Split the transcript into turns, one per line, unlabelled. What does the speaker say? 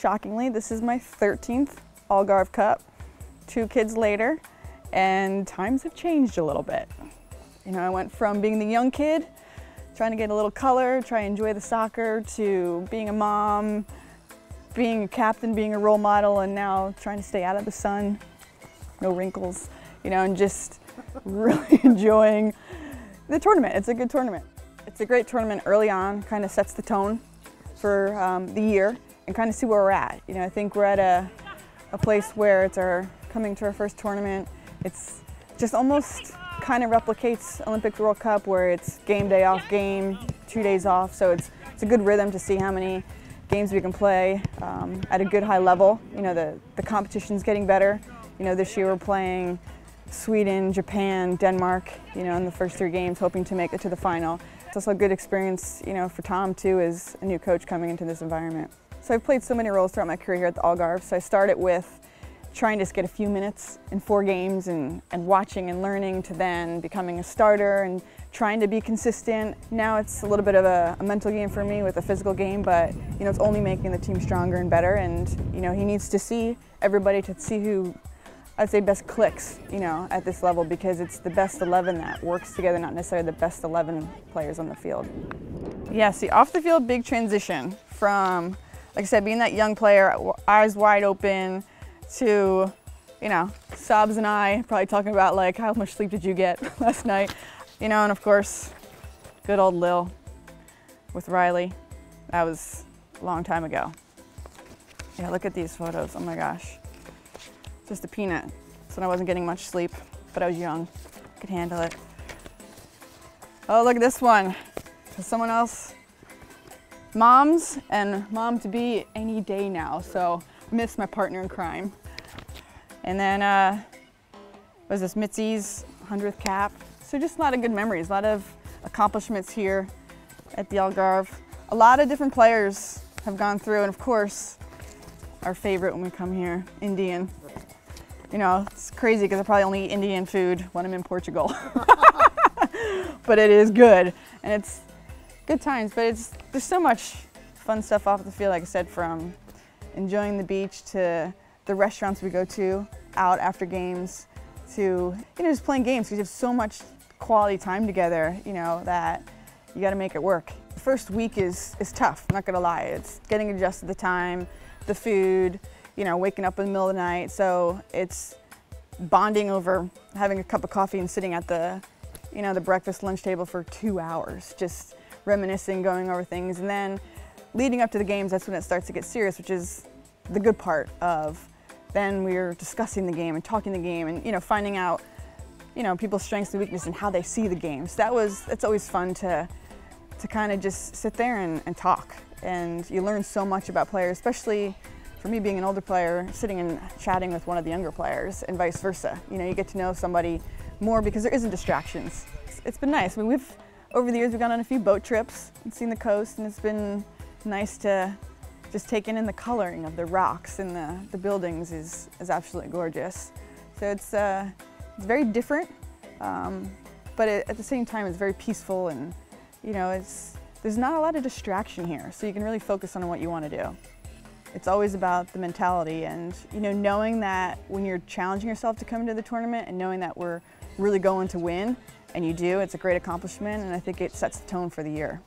shockingly, this is my 13th Algarve Cup, two kids later, and times have changed a little bit. You know, I went from being the young kid, trying to get a little color, try and enjoy the soccer, to being a mom, being a captain, being a role model, and now trying to stay out of the sun, no wrinkles, you know, and just really enjoying the tournament. It's a good tournament. It's a great tournament early on, kind of sets the tone for um, the year and kind of see where we're at. You know, I think we're at a, a place where it's our coming to our first tournament. It's just almost kind of replicates Olympics World Cup where it's game day off game, two days off. So it's, it's a good rhythm to see how many games we can play um, at a good high level. You know, the, the competition's getting better. You know, this year we're playing Sweden, Japan, Denmark, you know, in the first three games, hoping to make it to the final. It's also a good experience, you know, for Tom too, as a new coach coming into this environment. So I've played so many roles throughout my career here at the Algarve. So I started with trying to just get a few minutes in four games and, and watching and learning to then becoming a starter and trying to be consistent. Now it's a little bit of a, a, mental game for me with a physical game, but you know it's only making the team stronger and better. And you know he needs to see everybody to see who I'd say best clicks, you know, at this level because it's the best 11 that works together, not necessarily the best 11 players on the field. Yeah, see, off the field, big transition from, like I said, being that young player, eyes wide open, to, you know, Sobs and I probably talking about like, how much sleep did you get last night? You know, and of course, good old Lil with Riley. That was a long time ago. Yeah, look at these photos, oh my gosh just a peanut. So I wasn't getting much sleep, but I was young, could handle it. Oh, look at this one. Someone else, moms and mom to be any day now. So miss my partner in crime. And then, uh, was this Mitzi's 100th cap. So just a lot of good memories, a lot of accomplishments here at the Algarve. A lot of different players have gone through, and of course, our favorite when we come here, Indian. You know, it's crazy because I probably only eat Indian food when I'm in Portugal. but it is good and it's good times, but it's there's so much fun stuff off the field, like I said, from enjoying the beach to the restaurants we go to out after games to, you know, just playing games because you have so much quality time together, you know, that you got to make it work. The first week is, is tough, I'm not going to lie. It's getting adjusted to the time, the food, you know, waking up in the middle of the night. So it's bonding over having a cup of coffee and sitting at the, you know, the breakfast lunch table for two hours, just reminiscing, going over things. And then leading up to the games, that's when it starts to get serious, which is the good part of then we're discussing the game and talking the game and, you know, finding out, you know, people's strengths and weaknesses and how they see the games. That was, it's always fun to, to kind of just sit there and, and talk. And you learn so much about players, especially for me being an older player, sitting and chatting with one of the younger players and vice versa. You know, you get to know somebody more because there isn't distractions. it's, it's been nice. I mean, we've, over the years, we've gone on a few boat trips and seen the coast and it's been nice to just take in the coloring of the rocks and the, the buildings is, is absolutely gorgeous. So it's, uh, it's very different, um, but it, at the same time it's very peaceful and you know, it's, there's not a lot of distraction here, so you can really focus on what you want to do. It's always about the mentality and you know knowing that when you're challenging yourself to come into the tournament and knowing that we're really going to win and you do, it's a great accomplishment and I think it sets the tone for the year.